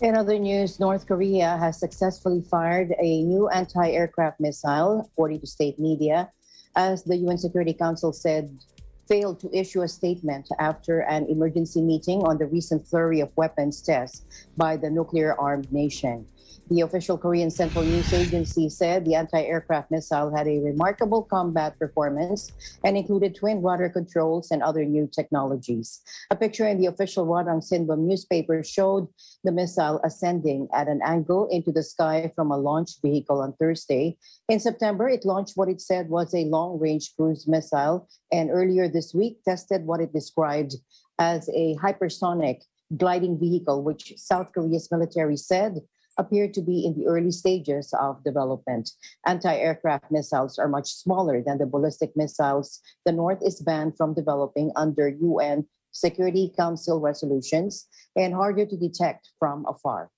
In other news, North Korea has successfully fired a new anti aircraft missile, according to state media, as the UN Security Council said failed to issue a statement after an emergency meeting on the recent flurry of weapons tests by the nuclear armed nation. The official Korean Central News Agency said the anti aircraft missile had a remarkable combat performance and included twin rudder controls and other new technologies. A picture in the official Rodong Sinmun newspaper showed the missile ascending at an angle into the sky from a launch vehicle on Thursday. In September, it launched what it said was a long range cruise missile, and earlier this week tested what it described as a hypersonic gliding vehicle, which South Korea's military said appeared to be in the early stages of development. Anti aircraft missiles are much smaller than the ballistic missiles the North is banned from developing under UN Security Council resolutions and harder to detect from afar.